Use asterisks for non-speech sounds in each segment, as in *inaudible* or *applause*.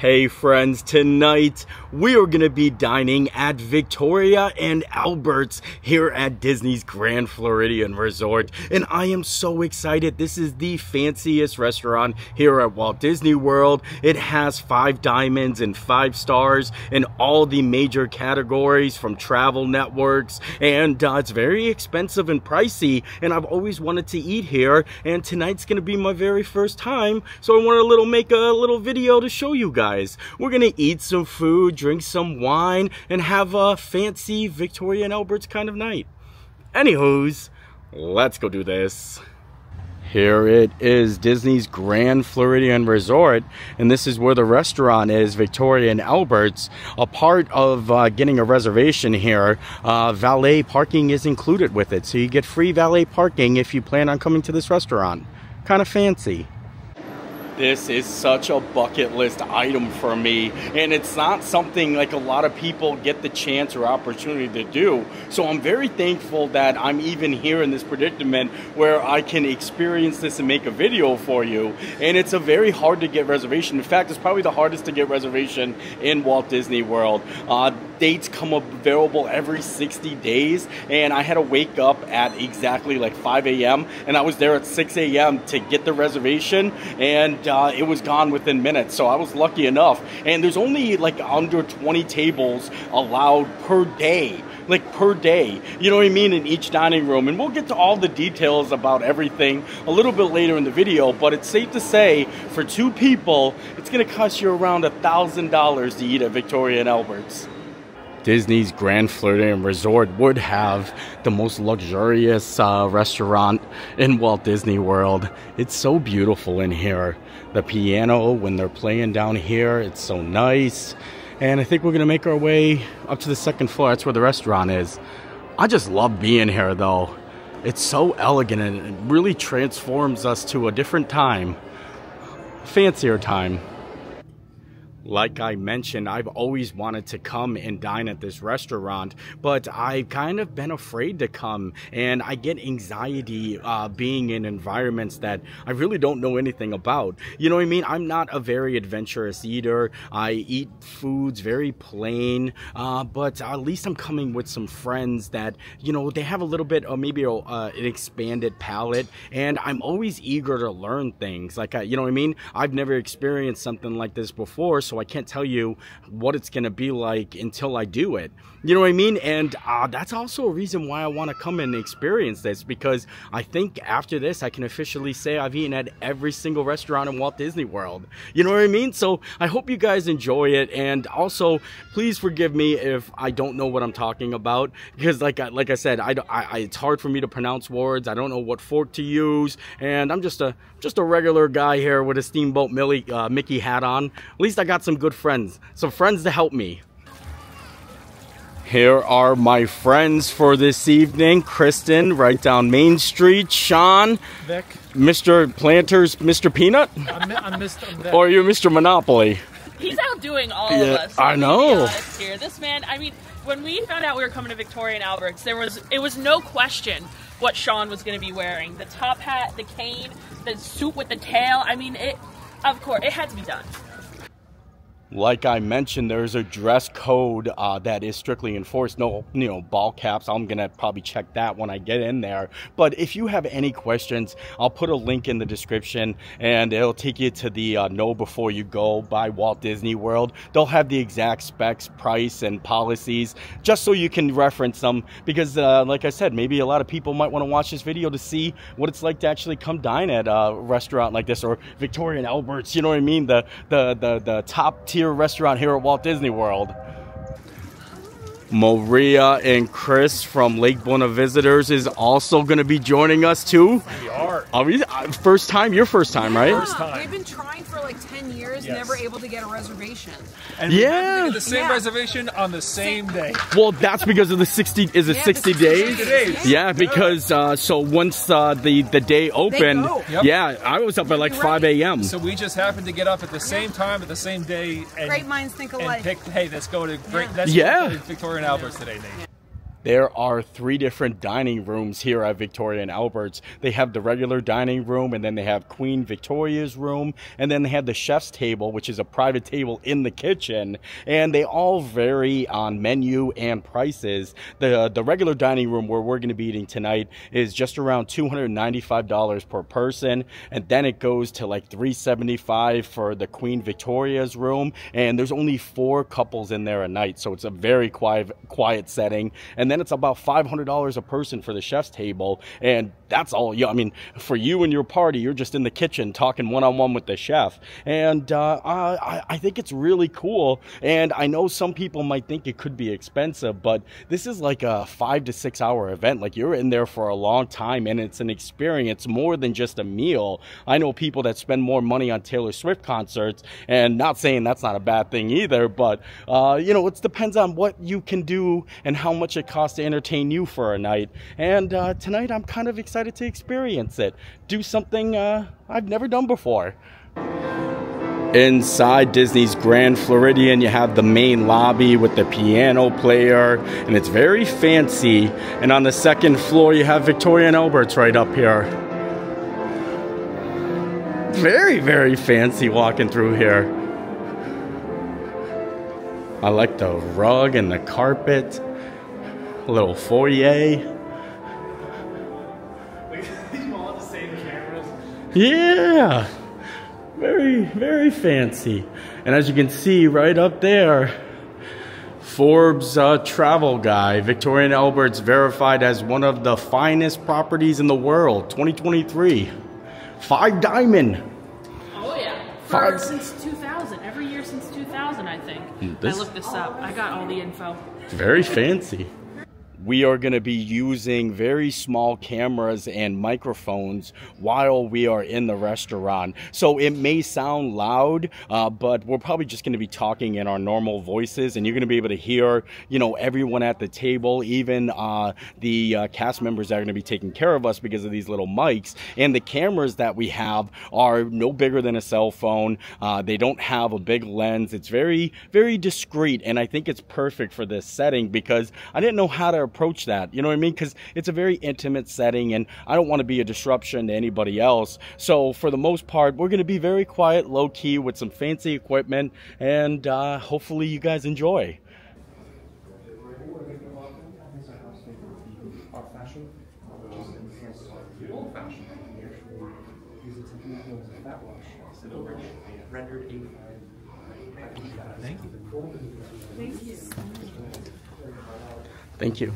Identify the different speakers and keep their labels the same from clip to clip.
Speaker 1: Hey friends, tonight we are going to be dining at Victoria and Albert's here at Disney's Grand Floridian Resort. And I am so excited. This is the fanciest restaurant here at Walt Disney World. It has five diamonds and five stars in all the major categories from travel networks. And uh, it's very expensive and pricey. And I've always wanted to eat here. And tonight's going to be my very first time. So I wanted to make a little video to show you guys guys. We're gonna eat some food, drink some wine, and have a fancy Victoria and Albert's kind of night. Anywho's, let's go do this. Here it is, Disney's Grand Floridian Resort, and this is where the restaurant is, Victoria and Albert's. A part of uh, getting a reservation here, uh, valet parking is included with it, so you get free valet parking if you plan on coming to this restaurant. Kind of fancy. This is such a bucket list item for me, and it's not something like a lot of people get the chance or opportunity to do. So I'm very thankful that I'm even here in this predicament where I can experience this and make a video for you. And it's a very hard to get reservation. In fact, it's probably the hardest to get reservation in Walt Disney World. Uh, dates come available every 60 days, and I had to wake up at exactly like 5 a.m. and I was there at 6 a.m. to get the reservation, and uh, it was gone within minutes. So I was lucky enough. And there's only like under 20 tables allowed per day like per day. You know what I mean? In each dining room. And we'll get to all the details about everything a little bit later in the video, but it's safe to say for two people, it's gonna cost you around a thousand dollars to eat at Victoria and Albert's. Disney's Grand Floridian Resort would have the most luxurious uh, restaurant in Walt Disney World. It's so beautiful in here. The piano, when they're playing down here, it's so nice. And I think we're to make our way up to the second floor. That's where the restaurant is. I just love being here, though. It's so elegant and it really transforms us to a different time, fancier time. Like I mentioned, I've always wanted to come and dine at this restaurant, but I've kind of been afraid to come, and I get anxiety uh, being in environments that I really don't know anything about. You know what I mean? I'm not a very adventurous eater. I eat foods very plain, uh, but at least I'm coming with some friends that, you know, they have a little bit, or maybe a, uh, an expanded palate, and I'm always eager to learn things. Like, you know what I mean? I've never experienced something like this before, so I can't tell you what it's going to be like until I do it. You know what I mean? And uh, that's also a reason why I want to come and experience this because I think after this, I can officially say I've eaten at every single restaurant in Walt Disney World. You know what I mean? So I hope you guys enjoy it. And also, please forgive me if I don't know what I'm talking about because, like I, like I said, I, I, it's hard for me to pronounce words. I don't know what fork to use, and I'm just a just a regular guy here with a Steamboat Willie, uh, Mickey hat on. At least I got some good friends, some friends to help me. Here are my friends for this evening. Kristen, right down Main Street. Sean.
Speaker 2: Vic.
Speaker 1: Mr. Planters, Mr. Peanut?
Speaker 2: I'm, I'm Mr.
Speaker 1: or you're Mr. Monopoly?
Speaker 3: He's outdoing all yeah, of us.
Speaker 1: I know.
Speaker 3: Here. This man, I mean, when we found out we were coming to Victoria and Albert's, there was it was no question what Sean was going to be wearing. The top hat, the cane, the suit with the tail. I mean, it of course, it had to be done
Speaker 1: like I mentioned, there's a dress code uh, that is strictly enforced. No, you know, ball caps. I'm gonna probably check that when I get in there. But if you have any questions, I'll put a link in the description, and it'll take you to the uh, Know Before You Go by Walt Disney World. They'll have the exact specs, price, and policies, just so you can reference them. Because, uh, like I said, maybe a lot of people might want to watch this video to see what it's like to actually come dine at a restaurant like this or Victoria and Albert's. You know what I mean? The the the, the top tier tier restaurant here at Walt Disney World. Maria and Chris from Lake Buena Visitors is also going to be joining us too.
Speaker 2: We are.
Speaker 1: Are we, first time? Your first time, right?
Speaker 4: First time. They've been trying for like 10 years, yes. never able to get a reservation.
Speaker 2: And yeah. the same yeah. reservation on the same day.
Speaker 1: Well, that's because of the 60, is it yeah, 60 days?
Speaker 2: 60 days.
Speaker 1: Yeah, because uh, so once uh, the, the day opened, yep. yeah, I was up at like 5 a.m.
Speaker 2: So we just happened to get up at the same time, at the same day.
Speaker 4: And, Great minds think alike.
Speaker 2: And picked, hey, let's go to great,
Speaker 1: yeah.
Speaker 2: Victoria and Albert's today, Nate.
Speaker 1: There are three different dining rooms here at Victoria and Albert's. They have the regular dining room, and then they have Queen Victoria's room, and then they have the chef's table, which is a private table in the kitchen. And they all vary on menu and prices. The the regular dining room where we're going to be eating tonight is just around $295 per person, and then it goes to like 375 for the Queen Victoria's room. And there's only four couples in there a night, so it's a very quiet quiet setting. And then it's about $500 a person for the chef's table. And that's all you, I mean, for you and your party, you're just in the kitchen talking one on one with the chef. And uh, I, I think it's really cool. And I know some people might think it could be expensive, but this is like a five to six hour event. Like you're in there for a long time and it's an experience more than just a meal. I know people that spend more money on Taylor Swift concerts, and not saying that's not a bad thing either, but uh, you know, it depends on what you can do and how much it costs cost to entertain you for a night. And uh, tonight I'm kind of excited to experience it. Do something uh, I've never done before. Inside Disney's Grand Floridian, you have the main lobby with the piano player, and it's very fancy. And on the second floor, you have Victoria and Albert's right up here. Very, very fancy walking through here. I like the rug and the carpet a little foyer. Yeah, very, very fancy. And as you can see right up there, Forbes uh, travel guy, Victoria and Albert's verified as one of the finest properties in the world, 2023. Five diamond.
Speaker 3: Oh yeah. For Five. since 2000, every year since 2000, I think. This, I looked this up. I got all the info.
Speaker 1: Very fancy we are going to be using very small cameras and microphones while we are in the restaurant. So it may sound loud, uh, but we're probably just going to be talking in our normal voices, and you're going to be able to hear, you know, everyone at the table, even uh, the uh, cast members that are going to be taking care of us because of these little mics. And the cameras that we have are no bigger than a cell phone. Uh, they don't have a big lens. It's very, very discreet, and I think it's perfect for this setting because I didn't know how to approach that. You know what I mean? Because it's a very intimate setting, and I don't want to be a disruption to anybody else. So for the most part, we're going to be very quiet, low key, with some fancy equipment, and uh, hopefully you guys enjoy. Thank you. Thank you. Thank you.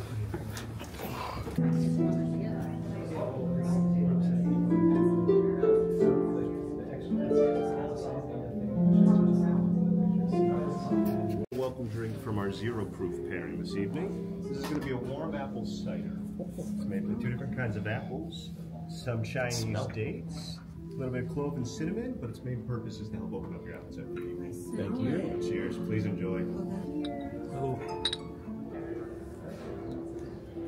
Speaker 5: Welcome drink from our zero proof pairing this evening. This is going to be a warm apple cider. It's made with two different kinds of apples, some Chinese dates, a little bit of clove and cinnamon, but its main purpose is to help open up your appetite for the evening.
Speaker 1: Thank you.
Speaker 5: Cheers. Please enjoy. Oh.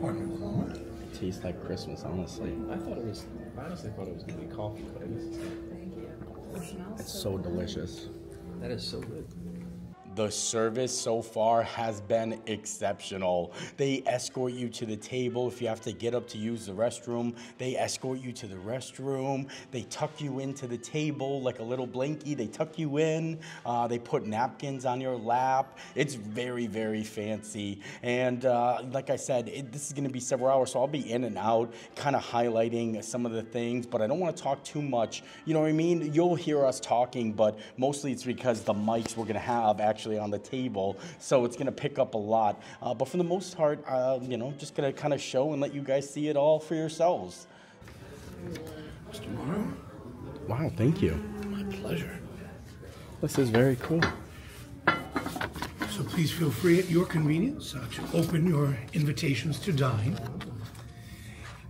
Speaker 1: It tastes like Christmas, honestly.
Speaker 2: I thought it was, I honestly thought it was going to be coffee, but it is.
Speaker 1: It's so delicious.
Speaker 2: That is so good.
Speaker 1: The service so far has been exceptional. They escort you to the table if you have to get up to use the restroom. They escort you to the restroom. They tuck you into the table like a little blankie. They tuck you in. Uh, they put napkins on your lap. It's very, very fancy. And uh, like I said, it, this is going to be several hours, so I'll be in and out, kind of highlighting some of the things, but I don't want to talk too much. You know what I mean? You'll hear us talking, but mostly it's because the mics we're going to have actually actually on the table, so it's going to pick up a lot. Uh, but for the most part, uh, you know, just going to kind of show and let you guys see it all for yourselves.
Speaker 6: Mr. Morrow?
Speaker 1: Wow, thank you.
Speaker 6: My pleasure.
Speaker 1: This is very cool.
Speaker 6: So please feel free at your convenience uh, to open your invitations to dine.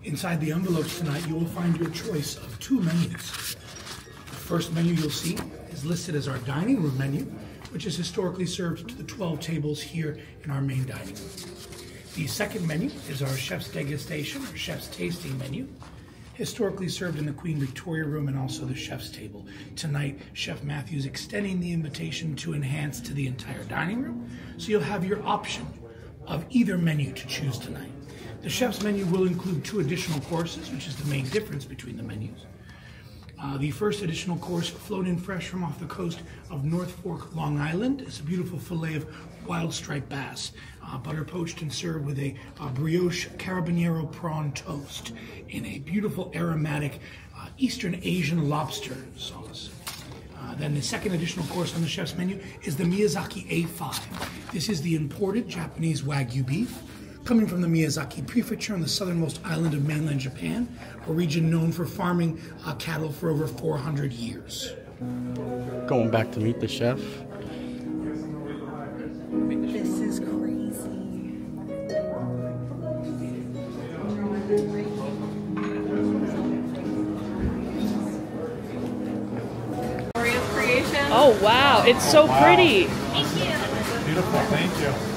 Speaker 6: Inside the envelopes tonight, you will find your choice of two menus. The first menu you'll see is listed as our dining room menu, which is historically served to the 12 tables here in our main dining room. The second menu is our chef's degustation or chef's tasting menu, historically served in the Queen Victoria room and also the chef's table. Tonight, Chef Matthews extending the invitation to enhance to the entire dining room, so you'll have your option of either menu to choose tonight. The chef's menu will include two additional courses, which is the main difference between the menus. Uh, the first additional course, flown in fresh from off the coast of North Fork, Long Island, is a beautiful fillet of wild striped bass, uh, butter poached and served with a, a brioche carabinero prawn toast in a beautiful aromatic uh, Eastern Asian lobster sauce. Uh, then the second additional course on the chef's menu is the Miyazaki A5. This is the imported Japanese Wagyu beef, coming from the Miyazaki Prefecture on the southernmost island of mainland Japan, a region known for farming uh, cattle for over 400 years.
Speaker 1: Going back to meet the chef.
Speaker 4: This is crazy. Oreo creation.
Speaker 3: Oh wow, it's so pretty.
Speaker 2: Beautiful, thank you.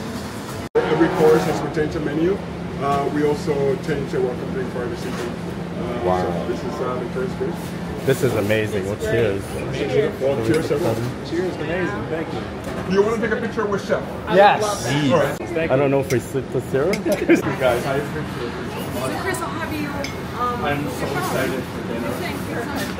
Speaker 7: Every course has we change the menu. Uh, we also change the welcome drink for every season. Uh,
Speaker 1: Wow.
Speaker 7: So this is uh, the first dish.
Speaker 1: This is amazing. What's yours?
Speaker 7: Well, cheers, everyone.
Speaker 2: Cheers, amazing, thank you.
Speaker 7: Do you want to take a picture with Chef?
Speaker 2: Yes.
Speaker 7: All right.
Speaker 1: I don't know if we slip to Sarah.
Speaker 2: guys.
Speaker 4: So Chris, I'll have you. Um,
Speaker 2: I'm so excited for dinner.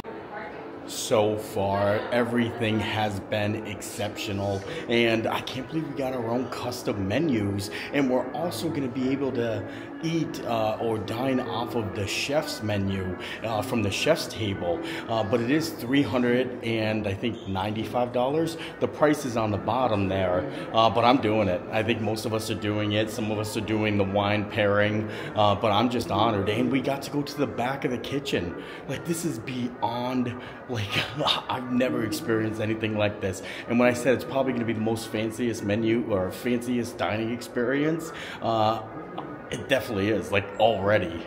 Speaker 1: So far, everything has been exceptional, and I can't believe we got our own custom menus, and we're also going to be able to eat uh, or dine off of the chef's menu uh, from the chef's table. Uh, but it is three hundred and I think ninety-five dollars. The price is on the bottom there, uh, but I'm doing it. I think most of us are doing it. Some of us are doing the wine pairing, uh, but I'm just honored, and we got to go to the back of the kitchen. Like this is beyond *laughs* like *laughs* I've never experienced anything like this. And when I said it's probably going to be the most fanciest menu or fanciest dining experience, uh, it definitely is. Like already.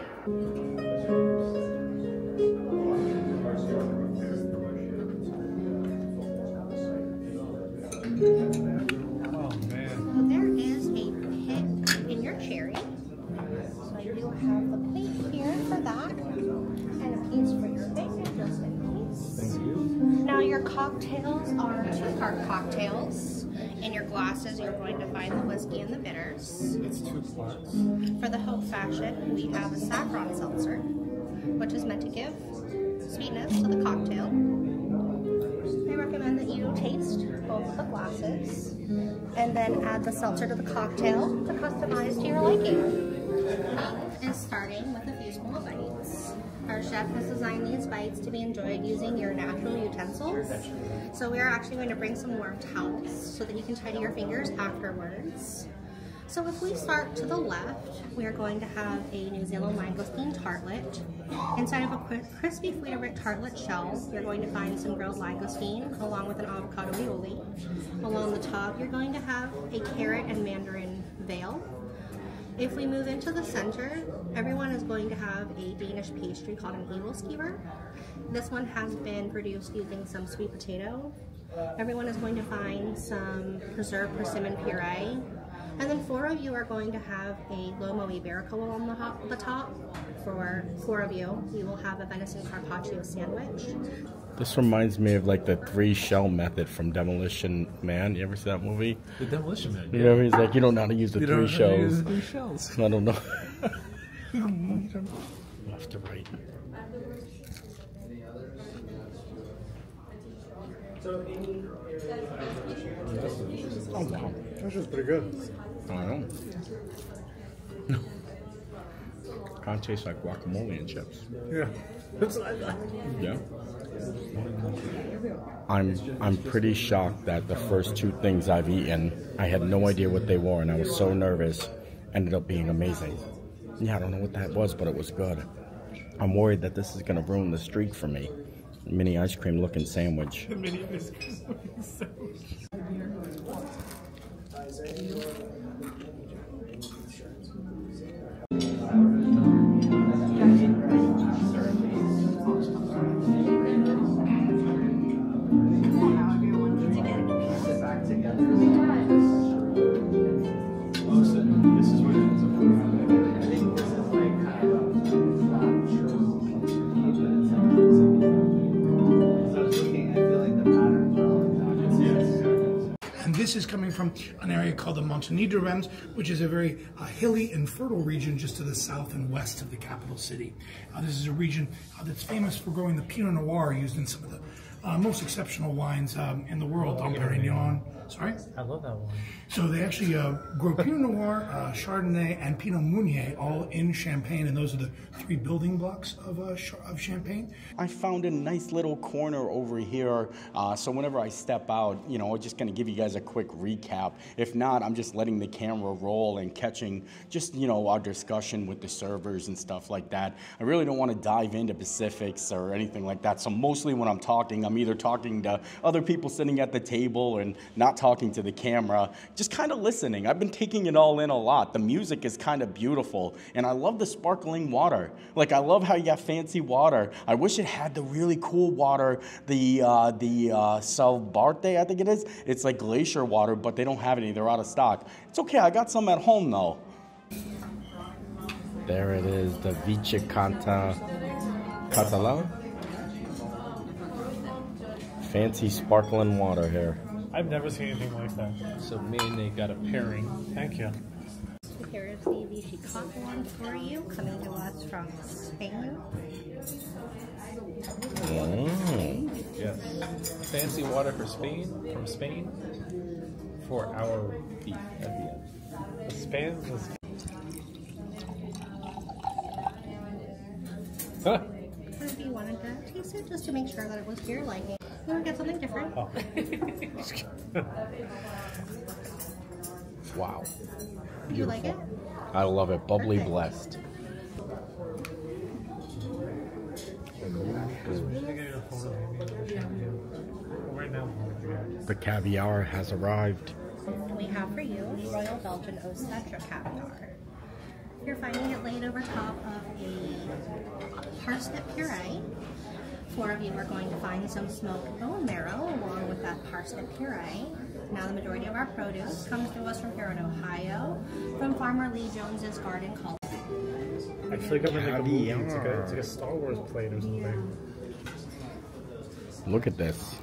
Speaker 2: Oh man.
Speaker 8: There is a pit in your cherry. So you have the plate here for that, and a piece for your bacon, just in. Thank you. Now your cocktails are two-part cocktails. In your glasses, you're going to find the whiskey and the bitters.
Speaker 2: It's two parts.
Speaker 8: For the Hope Fashion, we have a saffron seltzer, which is meant to give sweetness to the cocktail. I recommend that you taste both of the glasses and then add the seltzer to the cocktail to customize to your liking. Is starting with a few small bites. Our chef has designed these bites to be enjoyed using your natural utensils. So we are actually going to bring some warm towels so that you can tidy your fingers afterwards. So if we start to the left, we are going to have a New Zealand langoustine tartlet. Inside of a cri- crispy Frito tartlet shell, you're going to find some grilled langoustine along with an avocado aioli. Along the top, you're going to have a carrot and mandarin veal. If we move into the center, everyone is going to have a Danish pastry called an aebleskiver. This one has been produced using some sweet potato. Everyone is going to find some preserved persimmon puree. And then four of you are going to have a lomo iberico on the, the top. For four of you, you will have a venison carpaccio sandwich.
Speaker 1: This reminds me of like the three shell method from Demolition Man. You ever see that movie?
Speaker 2: The demolition man.
Speaker 1: You remember he's like, you don't know how to use the
Speaker 2: You
Speaker 1: three
Speaker 2: don't know how to use
Speaker 1: shells.
Speaker 2: the three shells.
Speaker 1: I don't know. *laughs* Left to right. Oh wow.
Speaker 7: This is pretty good.
Speaker 1: I know. *laughs* kind of tastes like guacamole and chips.
Speaker 7: Yeah.
Speaker 1: yeah. I'm I'm pretty shocked that the first two things I've eaten, I had no idea what they were, and I was so nervous. Ended up being amazing. Yeah, I don't know what that was, but it was good. I'm worried that this is gonna ruin the streak for me. Mini ice cream looking sandwich. *laughs*
Speaker 6: Mini ice cream looking sandwich. Area called the Montagne de Reims, which is a very uh, hilly and fertile region just to the south and west of the capital city. Uh, this is a region uh, that's famous for growing the Pinot Noir used in some of the uh, most exceptional wines um, in the world, Dom Perignon. Sorry?
Speaker 9: I love that one.
Speaker 6: So they actually uh, grow Pinot Noir, uh, Chardonnay, and Pinot Meunier all in Champagne, and those are the three building blocks of, uh, of Champagne.
Speaker 1: I found a nice little corner over here. Uh, so whenever I step out, you know, I'm just going to give you guys a quick recap. If not, I'm just letting the camera roll and catching just, you know, our discussion with the servers and stuff like that. I really don't want to dive into specifics or anything like that. So mostly when I'm talking, I'm either talking to other people sitting at the table and not talking to the camera, just kind of listening. I've been taking it all in a lot. The music is kind of beautiful, and I love the sparkling water. Like I love how you got fancy water. I wish it had the really cool water, the uh, the uh, Salbarte, I think it is. It's like glacier water, but they don't have any. They're out of stock. It's okay. I got some at home though. There it is, the Vichy Catalan. Fancy sparkling water here.
Speaker 9: I've never seen anything like that. So me and Nate got a pairing. Thank you.
Speaker 8: Here is the Vichy Catalan for you, coming to us from Spain.
Speaker 1: Mm.
Speaker 9: Yes. Fancy water for Spain from Spain for our beef at the end. The Spain was. Huh.
Speaker 8: If you wanted to taste it, just to make sure that it was to your liking. You want get something different?
Speaker 9: Oh. *laughs*
Speaker 1: Wow.
Speaker 8: Did you like it?
Speaker 1: I love it. Bubbly
Speaker 8: Perfect.
Speaker 1: blessed.
Speaker 9: Right now.
Speaker 1: The caviar has arrived.
Speaker 8: We have for you Royal Belgian Osetra caviar. You're finding it laid over top of a parsnip puree. Four of you are going to find some smoked bone marrow along with that parsnip puree. Now the majority of our produce comes to us from here in Ohio, from Farmer Lee Jones's garden called
Speaker 9: I feel like I'm in like a movie. It's like a, it's like a Star Wars plane or something.
Speaker 1: Look at this.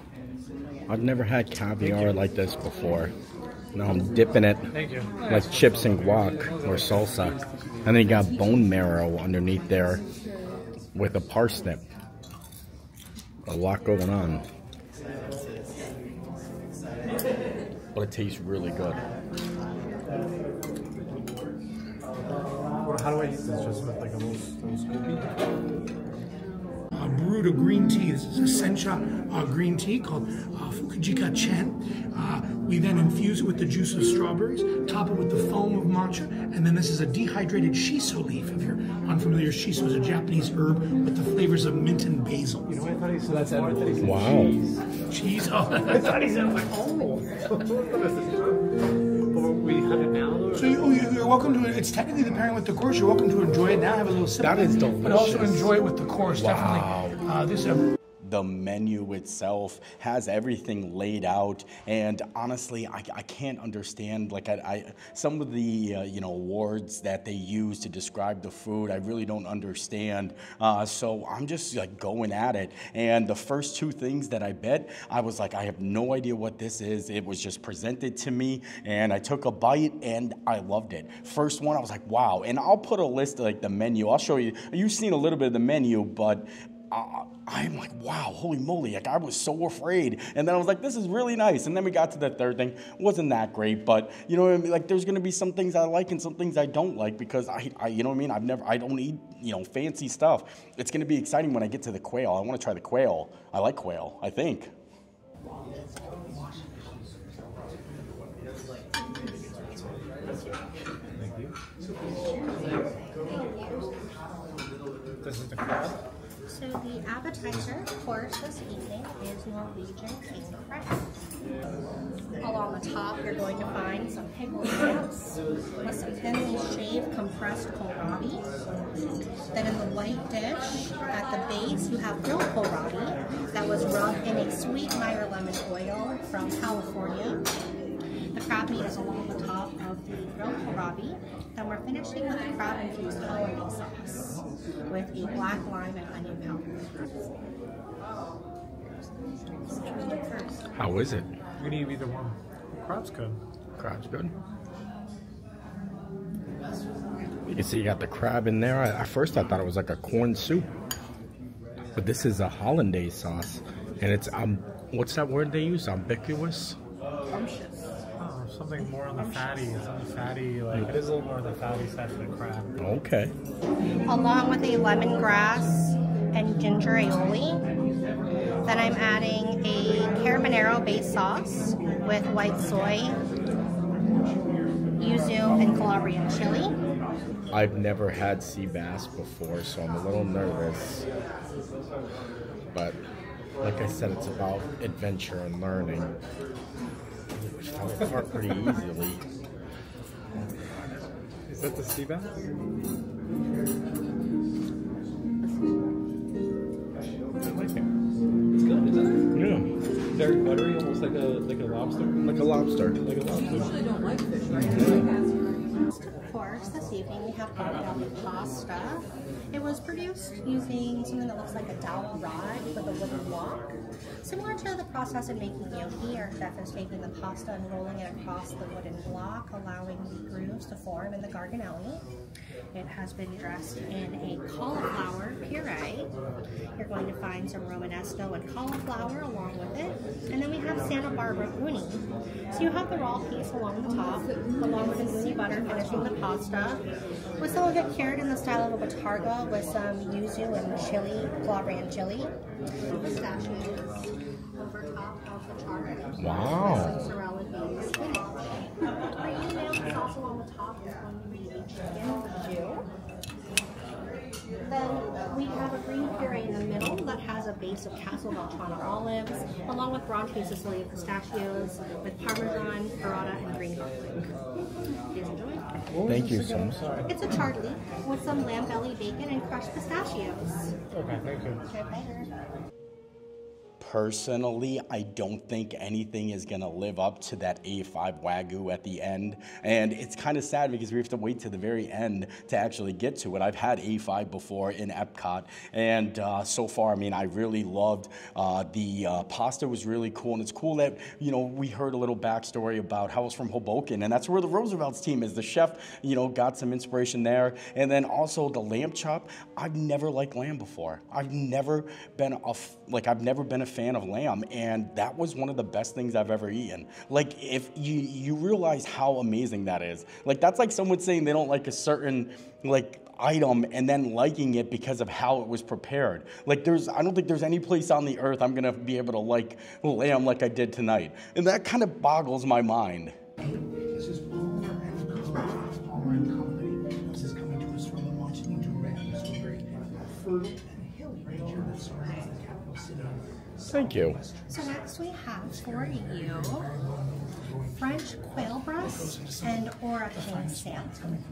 Speaker 1: I've never had caviar like this before. Now I'm dipping it like chips and guac or salsa. And then you got bone marrow underneath there with a parsnip. A lot going on. But it tastes really good.
Speaker 9: How do I eat this? Just with like a little, little scoopy?
Speaker 6: Uh, brewed a green tea. This is a sencha uh, green tea called uh, Fukujika Chen. Uh, we then infuse it with the juice of strawberries, top it with the foam of matcha, and then this is a dehydrated shiso leaf. If you're unfamiliar, shiso is a Japanese herb with the flavors of mint and basil.
Speaker 9: You know what I thought he said? That's I thought he said
Speaker 1: Wow.
Speaker 9: cheese.
Speaker 6: Cheese. Oh. *laughs*
Speaker 9: I thought he said, I'm like, oh. *laughs* But we have it now, though?
Speaker 6: So you, you- you're welcome to it. It's technically the pairing with the course. You're welcome to enjoy it now. Have a little sip.
Speaker 1: That is
Speaker 6: But also enjoy it with the course.
Speaker 1: Wow.
Speaker 6: Definitely. Uh, this. Uh,
Speaker 1: the menu itself has everything laid out. And honestly i, I can't understand like I, I some of the uh, you know words that they use to describe the food i really don't understand. Uh, so i'm just like going at it. And the first two things that i bet i was like i have no idea what this is. It was just presented to me and i took a bite and i loved it. First one i was like wow. And i'll put a list of like the menu. I'll show you. You've seen a little bit of the menu but uh, I'm like, wow, holy moly. Like, I was so afraid. And then I was like, this is really nice. And then we got to the third thing. Wasn't that great, but you know what I mean? Like, there's going to be some things I like and some things I don't like because I, I, you know what I mean? I've never, I don't eat, you know, fancy stuff. It's going to be exciting when I get to the quail. I want to try the quail. I like quail, I think.
Speaker 9: This is the crab.
Speaker 8: So the appetizer course this evening is Norwegian king crab. Along the top, you're going to find some pickled shrimps with some thinly shaved compressed kohlrabi. Then in the white dish, at the base, you have grilled kohlrabi that was rubbed in a sweet Meyer lemon oil from California. The crab meat is along the top of the grilled kohlrabi. Then we're finishing with the crab infused hollandaise sauce with a black lime and onion powder.
Speaker 1: How is it?
Speaker 9: You can eat either one. Crab's good.
Speaker 1: Crab's good. You can see you got the crab in there. I, at first, I thought it was like a corn soup, but this is a hollandaise sauce, and it's um, what's that word they use? Ambiguous.
Speaker 9: Something more on the fatty. It's on the fatty, like, it is a little more on the fatty side for the crab.
Speaker 1: Okay.
Speaker 8: along with a lemongrass and ginger aioli. Then I'm adding a carabinero based sauce with white soy, yuzu, and Calabrian chili.
Speaker 1: I've never had sea bass before, so I'm a little nervous. But like I said, it's about adventure and learning. Which fell apart pretty easily.
Speaker 9: Is that the sea bass? I like it. It's good, isn't it? Yeah. Very buttery, almost like a like a lobster.
Speaker 1: like a lobster.
Speaker 9: Like a lobster.
Speaker 4: Usually don't like fish.
Speaker 8: Of course, this evening we have pasta. It was produced using something that looks like a dowel rod with a wooden block. Similar to the process in making gnocchi, our chef is taking the pasta and rolling it across the wooden block, allowing the grooves to form in the garganelli. It has been dressed in a cauliflower puree. You're going to find some romanesco and cauliflower along with it. And then we have Santa Barbara uni. So you have the raw piece along the top, along with an uni butter finishing the pasta, with some of it cured in the style of a bottarga with some yuzu and chili, Calabrian chili. Pistachios over top of the charred.
Speaker 1: Wow.
Speaker 8: Some sorrel and beans spinach. Green sauce along the top is going to be chicken stew. Then we have a green puree in the middle that has a base of Castelvetrano olives, along with Bronte Sicilian pistachios, with Parmesan, burrata, and green garlic. Please enjoy.
Speaker 1: Thank you so much.
Speaker 8: It's a charred leaf with some lamb belly bacon and crushed pistachios.
Speaker 9: Okay, thank you.
Speaker 8: My pleasure.
Speaker 1: Personally, I don't think anything is gonna live up to that A5 Wagyu at the end. And it's kind of sad because we have to wait to the very end to actually get to it. I've had A5 before in Epcot, and uh, so far, I mean, I really loved uh, the uh, pasta was really cool. And it's cool that, you know, we heard a little backstory about how it's from Hoboken, and that's where the Roosevelt's team is. The chef, you know, got some inspiration there. And then also the lamb chop. I've never liked lamb before. I've never been a, like, I've never been a fan of lamb, and that was one of the best things I've ever eaten. Like, if you you realize how amazing that is, like that's like someone saying they don't like a certain like item and then liking it because of how it was prepared. Like, there's I don't think there's any place on the earth I'm gonna be able to like lamb like I did tonight, and that kind of boggles my mind.
Speaker 6: This is Palmer and Company. This is coming to us from the Reims, a uh, very fertile and hilly region that surrounds the capital city.
Speaker 1: Thank you.
Speaker 8: So next we have for you French quail breast and Ora King salmon.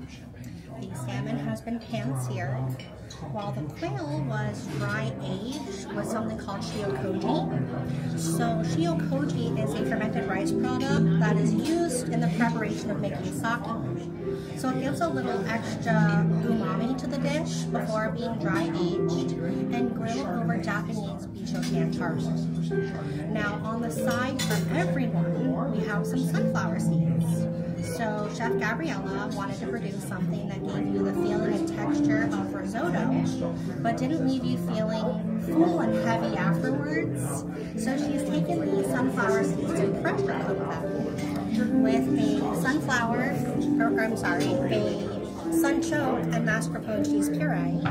Speaker 8: The salmon has been pan-seared, while the quail was dry aged with something called shiokoji. So shiokoji is a fermented rice product that is used in the preparation of making sake. So it gives a little extra umami to the dish before being dry aged and grilled over Japanese Binchotan charcoal. Now on the side for everyone, we have some sunflower seeds. So Chef Gabriella wanted to produce something that gave you the feeling and texture of risotto, but didn't leave you feeling full and heavy afterwards. So she's taken these sunflower seeds and pressure cooked them with a sunflower, or I'm sorry, a sunchoke and mascarpone cheese puree,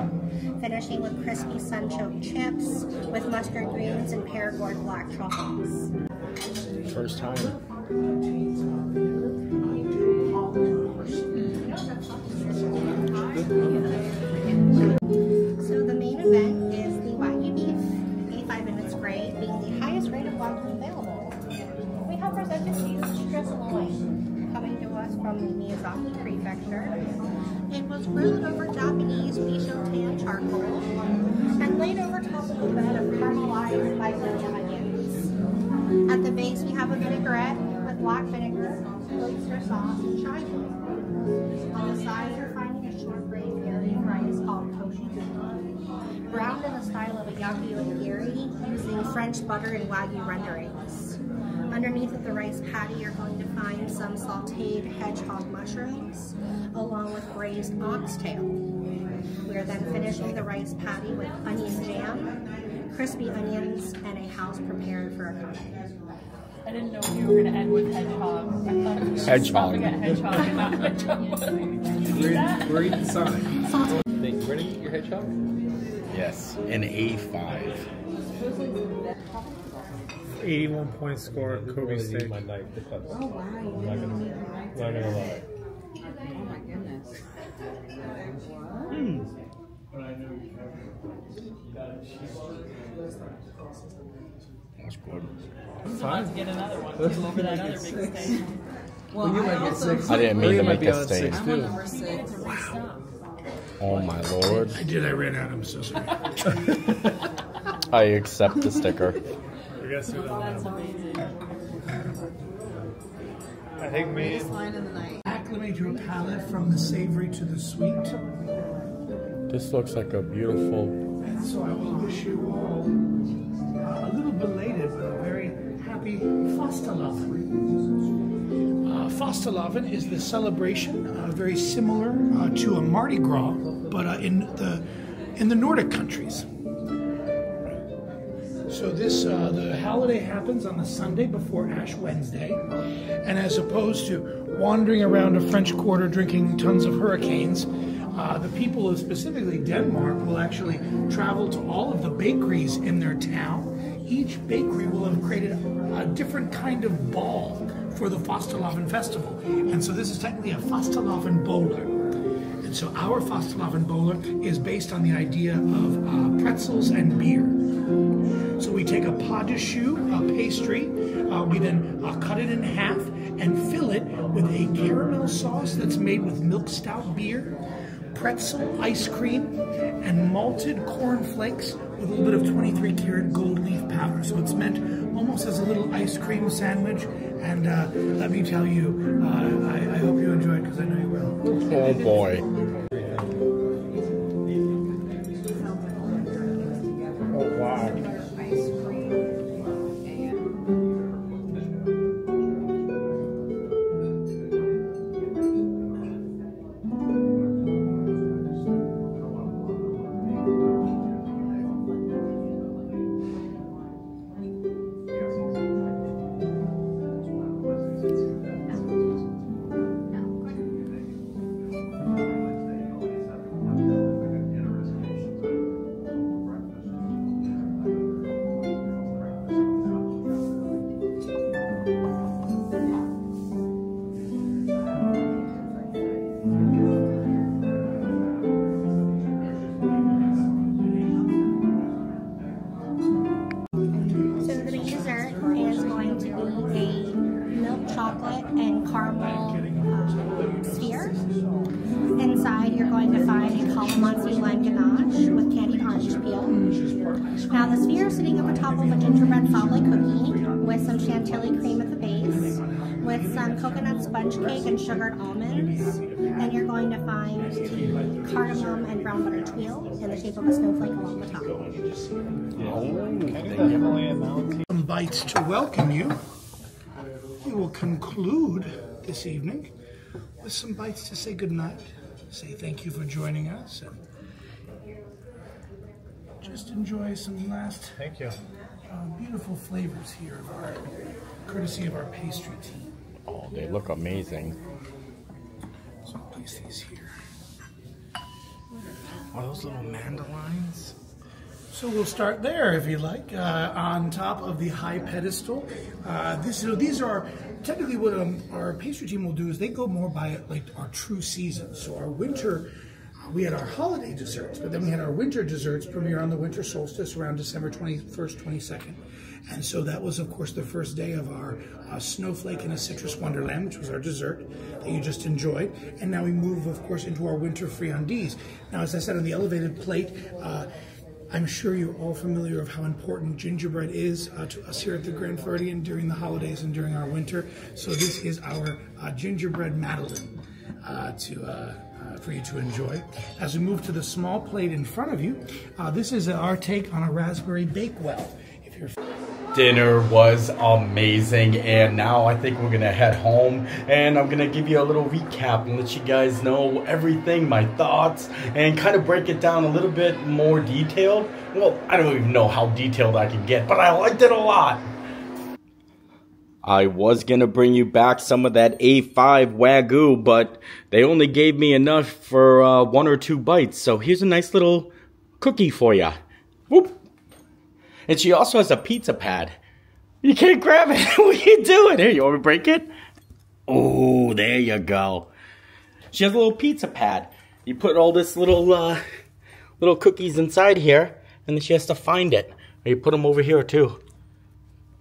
Speaker 8: finishing with crispy sunchoke chips with mustard greens and Perigord black truffles.
Speaker 1: First time.
Speaker 8: Of Wagyu available. We have presented to you strip loin, coming to us from the Miyazaki Prefecture. It was grilled over Japanese Binchotan charcoal and laid over top of a bed of caramelized spicy onions. At the base, we have a vinaigrette with black vinegar, oyster sauce, and chai. On the side, you're finding a short grain Rice called toshi browned in the style of a yaki onigiri using French butter and wagyu renderings. Underneath of the rice patty, you're going to find some sauteed hedgehog mushrooms, along with braised oxtail. We are then finishing the rice patty with onion jam, crispy onions, and a house prepared for accompanying.
Speaker 3: I didn't know you were gonna end with hedgehog. I thought it was just
Speaker 1: Hedgehog.
Speaker 3: at hedgehog and not hedgehog.
Speaker 9: We're, we're eating Sonic. Think, where did you get *laughs* your hedgehog?
Speaker 1: Yes, an A5.
Speaker 10: 81 point score,
Speaker 9: This is
Speaker 10: Kobe
Speaker 9: one of these,
Speaker 10: steak.
Speaker 9: My knife, the cuts.
Speaker 4: Oh wow, you
Speaker 9: I'm not
Speaker 4: didn't
Speaker 9: gonna,
Speaker 4: eat it right
Speaker 9: not gonna lie.
Speaker 4: My.
Speaker 1: That's good.
Speaker 3: I'm about get another one for that other big steak.
Speaker 4: Well,
Speaker 10: you
Speaker 4: I
Speaker 10: might get six.
Speaker 1: I didn't mean
Speaker 10: Maria
Speaker 1: to make
Speaker 10: be
Speaker 1: a
Speaker 10: on
Speaker 1: steak.
Speaker 10: six too.
Speaker 4: number six.
Speaker 1: Oh my lord.
Speaker 6: I did. I ran out. I'm so sorry.
Speaker 1: I accept the sticker.
Speaker 10: We gotta sit on
Speaker 3: That's amazing.
Speaker 10: I think me.
Speaker 4: Line of the night.
Speaker 6: Acclimate your palate from the savory to the sweet.
Speaker 1: This looks like a beautiful.
Speaker 6: And so I will wish you all uh, a little belated, but a very happy Fastelavn. Uh, is the celebration, uh, very similar uh, to a Mardi Gras, but uh, in the in the Nordic countries. So this uh, the holiday happens on the Sunday before Ash Wednesday, and as opposed to wandering around a French Quarter drinking tons of hurricanes, uh, the people of specifically Denmark will actually travel to all of the bakeries in their town. Each bakery will have created a, a different kind of ball for the Fastelavn festival, and so this is technically a Fastelavn bowler. And so our Fastelavn bowler is based on the idea of uh, pretzels and beer. So we take a pâte à choux, a pastry, uh, we then uh, cut it in half and fill it with a caramel sauce that's made with milk stout beer, pretzel ice cream, and malted corn flakes with a little bit of 23 karat gold leaf powder. So it's meant almost as a little ice cream sandwich. And uh, let me tell you, uh, I, I hope you enjoy it because I know you will.
Speaker 1: Oh boy.
Speaker 6: Bites to welcome you. We will conclude this evening with some bites to say goodnight, say thank you for joining us, and just enjoy some last
Speaker 10: Thank you.
Speaker 6: uh, beautiful flavors here of our courtesy of our pastry team.
Speaker 1: Oh, they look amazing.
Speaker 6: So I'll place these here.
Speaker 1: Are those little mandolines?
Speaker 6: So we'll start there, if you like, uh, on top of the high pedestal. Uh, this, so these are technically what um, our pastry team will do is they go more by like our true seasons. So our winter, we had our holiday desserts, but then we had our winter desserts premiere on the winter solstice around December 21st, 22nd. And so that was, of course, the first day of our uh, snowflake and a citrus wonderland, which was our dessert that you just enjoyed. And now we move, of course, into our winter friandises. Now, as I said on the elevated plate, uh, I'm sure you're all familiar of how important gingerbread is uh, to us here at the Grand Floridian during the holidays and during our winter. So this is our uh, gingerbread Madeline uh, to uh, uh, for you to enjoy. As we move to the small plate in front of you, uh, this is our take on a raspberry bakewell. You're
Speaker 1: dinner was amazing and now I think we're gonna head home and I'm gonna give you a little recap and let you guys know everything, my thoughts, and kind of break it down a little bit more detailed. Well, I don't even know how detailed I can get, but I liked it a lot. I was gonna bring you back some of that A5 Wagyu, but they only gave me enough for uh, one or two bites. So here's a nice little cookie for you. Whoop. And she also has a pizza pad. You can't grab it. *laughs* what are you doing? Here, you want me to break it? Oh, there you go. She has a little pizza pad. You put all this little uh, little cookies inside here, and then she has to find it. Or you put them over here too.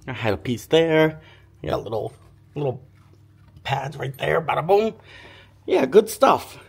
Speaker 1: I had a piece there. You got little little pads right there. Bada boom. Yeah, good stuff.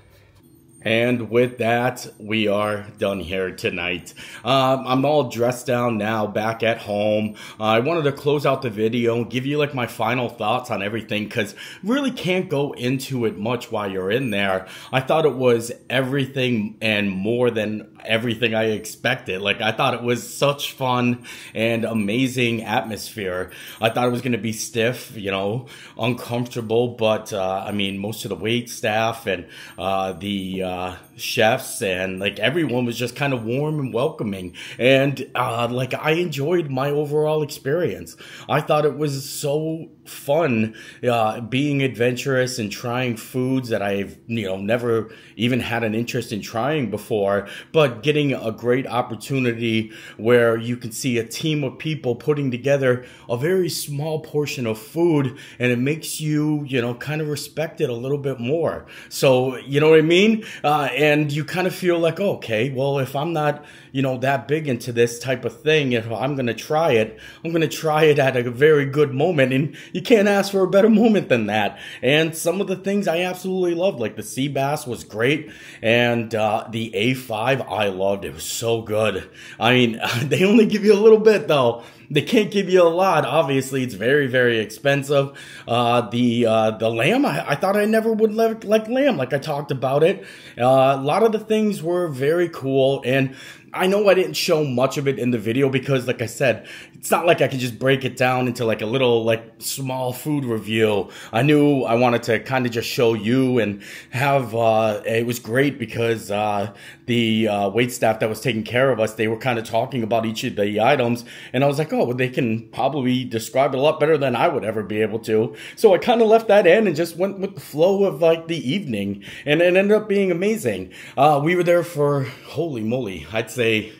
Speaker 1: And with that, we are done here tonight. Um, I'm all dressed down now, back at home. Uh, I wanted to close out the video and give you like my final thoughts on everything because really can't go into it much while you're in there. I thought it was everything and more than everything I expected. Like I thought it was such fun and amazing atmosphere. I thought it was going to be stiff, you know, uncomfortable, but uh, I mean, most of the wait staff and uh, the uh, chefs and like everyone was just kind of warm and welcoming. And uh, like I enjoyed my overall experience. I thought it was so fun uh, being adventurous and trying foods that I've, you know, never even had an interest in trying before, but getting a great opportunity where you can see a team of people putting together a very small portion of food and it makes you, you know, kind of respect it a little bit more. So, you know what I mean? Uh, and you kind of feel like, okay, well, if I'm not, you know, that big into this type of thing, if I'm going to try it, I'm going to try it at a very good moment. And you can't ask for a better moment than that. And some of the things I absolutely loved, like the sea bass was great. And uh, the A5, I loved. It was so good. I mean, *laughs* they only give you a little bit though. They can't give you a lot. Obviously, it's very, very expensive. Uh, the uh, the lamb, I, I, thought I never would like, like lamb, like I talked about it. Uh, a lot of the things were very cool, and I know I didn't show much of it in the video because, like I said, it's not like I could just break it down into like a little like small food review. I knew I wanted to kind of just show you and have uh, it was great because uh, the uh, wait staff that was taking care of us they were kind of talking about each of the items and I was like, oh, well, they can probably describe it a lot better than I would ever be able to. So I kind of left that in and just went with the flow of like the evening, and it ended up being amazing. Uh, we were there for holy moly, I'd say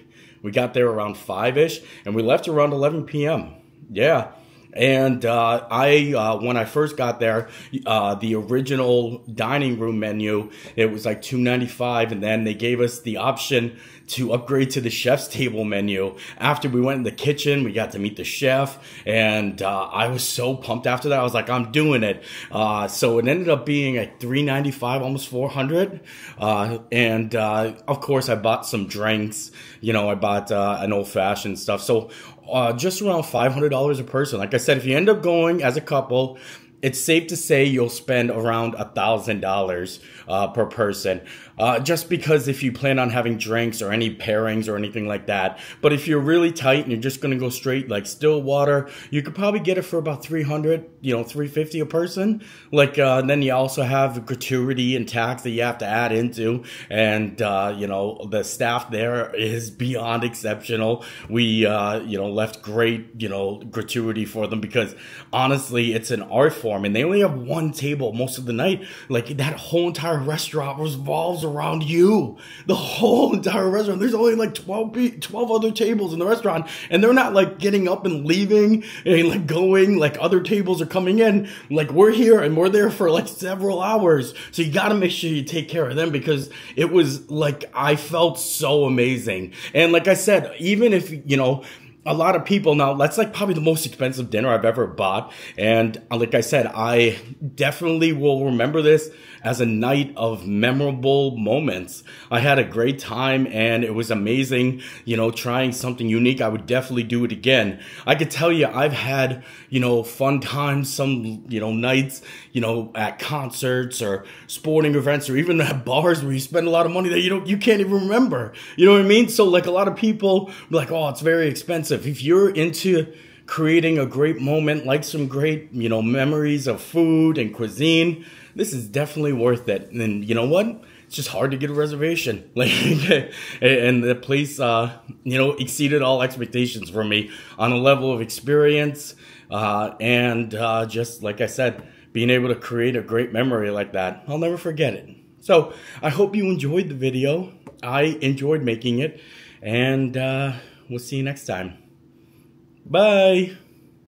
Speaker 1: we got there around 5 ish and we left around 11 p.m. Yeah. And uh, I, uh, when I first got there, uh, the original dining room menu, it was like two ninety five, and then they gave us the option to upgrade to the chef's table menu. After we went in the kitchen, we got to meet the chef, and uh, I was so pumped after that. I was like, I'm doing it. Uh, so it ended up being at 395, almost 400. Uh, and uh, of course, I bought some drinks. You know, I bought uh, an old fashioned stuff. So uh, just around $500 a person. Like I said, if you end up going as a couple, it's safe to say you'll spend around a thousand dollars uh, per person. Uh, just because if you plan on having drinks or any pairings or anything like that. But if you're really tight and you're just gonna go straight like still water, you could probably get it for about 300, you know, 350 a person. Like, uh, then you also have gratuity and tax that you have to add into. And, uh, you know, the staff there is *laughs* beyond exceptional. We, uh, you know, left great, you know, gratuity for them because honestly, it's an art form and they only have one table most of the night. Like that whole entire restaurant revolves around you. The whole *laughs* entire restaurant. There's only like 12, 12 other tables in the restaurant and they're not like getting up and leaving and like going like other tables are coming in. Like we're here and we're there for like several hours. So you got to make sure you take care of them because it was like, I felt so amazing. And like I said, even if, you know, a lot of people now that's like probably the most expensive dinner I've ever bought and uh, like I said I definitely will remember this as a night of memorable moments. I had a great time and it was amazing, you know, trying something unique. I would definitely do it again. I could tell you I've had, you know, fun times, some, you know, nights, you know, at concerts or sporting events or even at bars where you spend a lot of money that you don't, you can't even remember. You know what I mean? So like a lot of people like, oh, it's very expensive. If you're into creating a great moment, like some great, you know, memories of food and cuisine, this is definitely worth it. And you know what? It's just hard to get a reservation. *laughs* Like, and the place, uh, you know, exceeded all expectations for me on a level of experience, uh, and uh, just like I said, being able to create a great memory like that, I'll never forget it. So I hope you enjoyed the video. I enjoyed making it, and uh, we'll see you next time. Bye.